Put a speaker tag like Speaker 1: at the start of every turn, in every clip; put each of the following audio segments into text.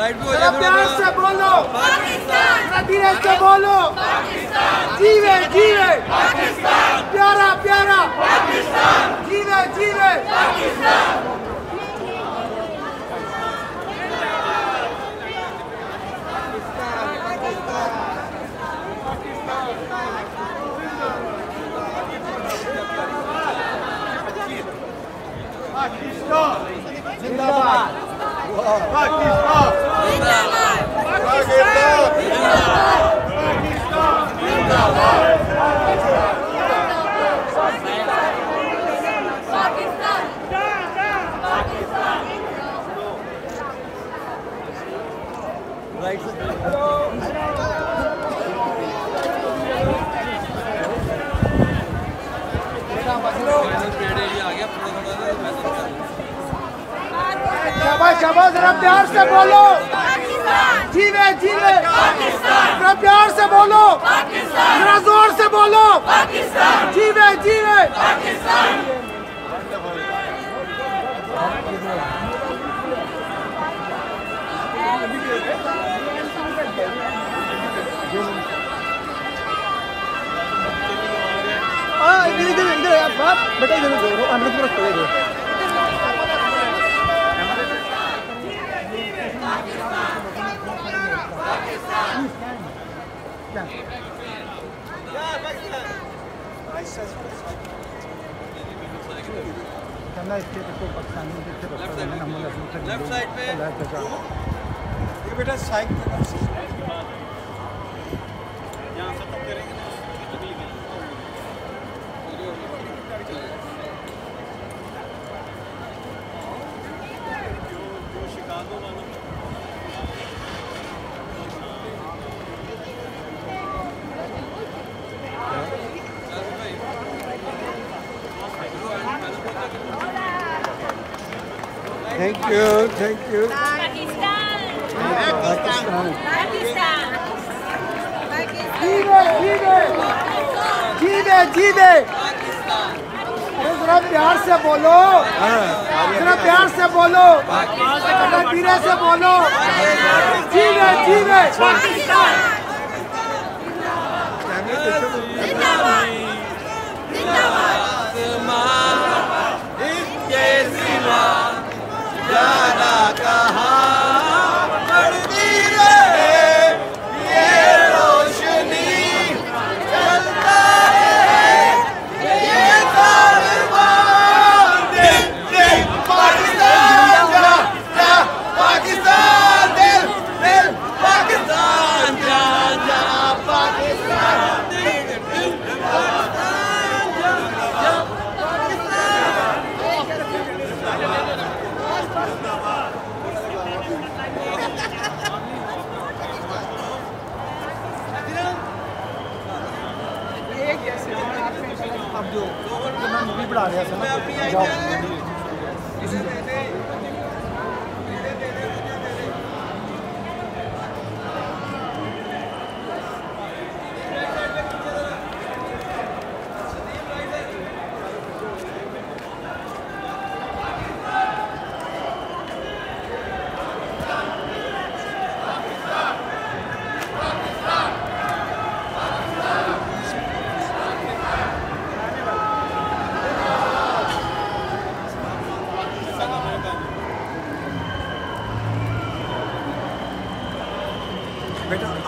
Speaker 1: ذرا پیار سے بولو ذرا دھیرے سے بولو جیوے جیوے پیارا پیارا جیوے جیوے شاباش شاباش ذرا پیار سے بولو۔ جیوے جیوے۔ ذرا پیار سے بولو۔ ذرا زور سے بولو۔ جیوے جیوے۔
Speaker 2: بیٹا ادھر ہم لوگ پورا کھڑے گئے کرنا اس کے تو پاکستانی کے سے رستہ بنانا Thank you, thank you. Pakistan.
Speaker 3: Pakistan.
Speaker 2: Pakistan.
Speaker 3: Pakistan.
Speaker 1: Pakistan. Jive, jive. Jive, jive. ذرا پیار سے بولو ذرا پیار سے بولو ذرا دھیرے سے بولو جیوے جیوے.
Speaker 3: Zindabad.
Speaker 2: میں مووی بڑھا رہا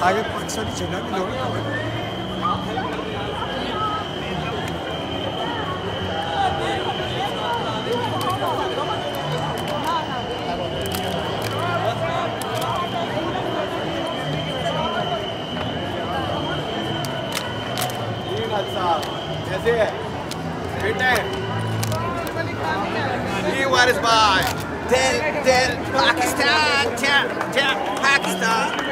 Speaker 2: آگے پاکستانی چڑھنا بھی لوگ
Speaker 4: جیسے جی بھائی۔ دل دل پاکستان چل چل پاکستان۔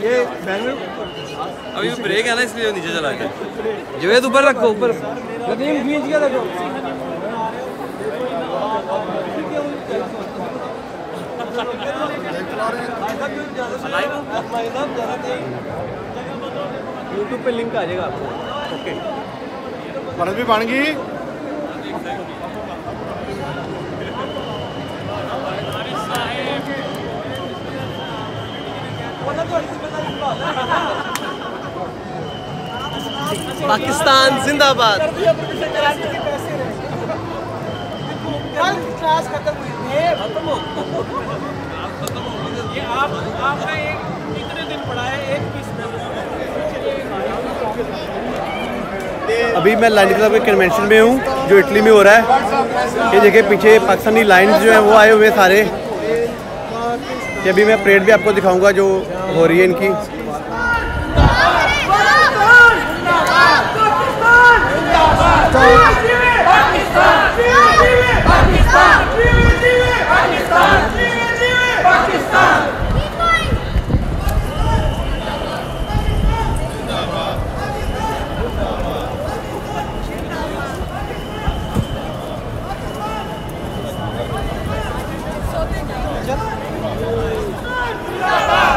Speaker 2: یہ
Speaker 5: ابھی بریک ہے نا اس لیے نیچے چلا گیا۔ جوید اوپر رکھو اوپر۔ ندیم کھینچ کے رکھو۔ یوٹیوب پہ لنک آ جائے گا آپ کو۔ اوکے۔
Speaker 2: پرت بھی بن گئی۔
Speaker 5: پاکستان زندہ باد۔ ابھی میں لائن کلب کے کنونشن میں ہوں، جو اٹلی میں ہو رہا ہے۔ یہ دیکھیں، پیچھے پاکستانی لائنز جو ہیں، وہ آئے ہوئے سارے۔ کہ ابھی میں پریڈ بھی آپ کو دکھاؤں گا جو ہو رہی ہے ان کی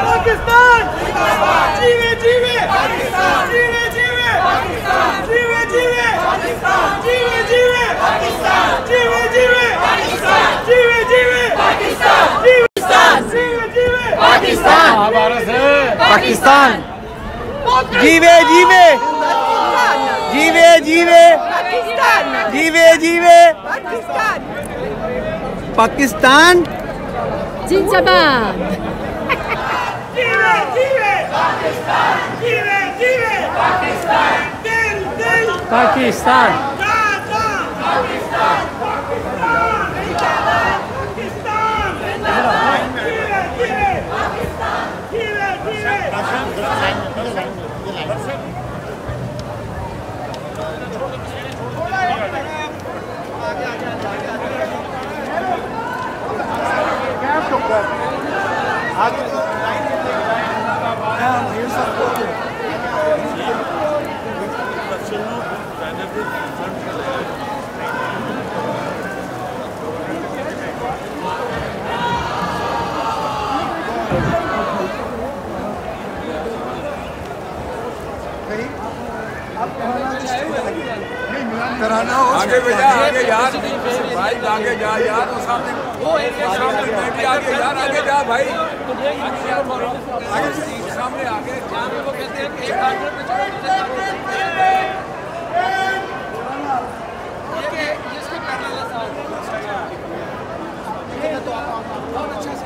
Speaker 1: پاکستان جیوے جیوے پاکستان جیوے جیوے پاکستان جیوے جیوے پاکستان جیوے جیوے پاکستان جیوے جیوے پاکستان جیوے جیوے پاکستان جیوے جیوے پاکستان
Speaker 5: پاکستان۔ جیوے جیوے۔ جیوے جیوے۔ جیوے جیوے۔ پاکستان۔
Speaker 3: Zinjabad.
Speaker 1: جیوے جیوے۔ پاکستان جیوے جیوے۔ پاکستان۔ دل دل
Speaker 6: پاکستان۔
Speaker 1: آگے جا، یار سامنے، وہ سامنے
Speaker 2: میں بھی
Speaker 7: آگے، یار، آگے جا بھائی۔ سامنے آگے۔ جس کا کرنا بہت اچھا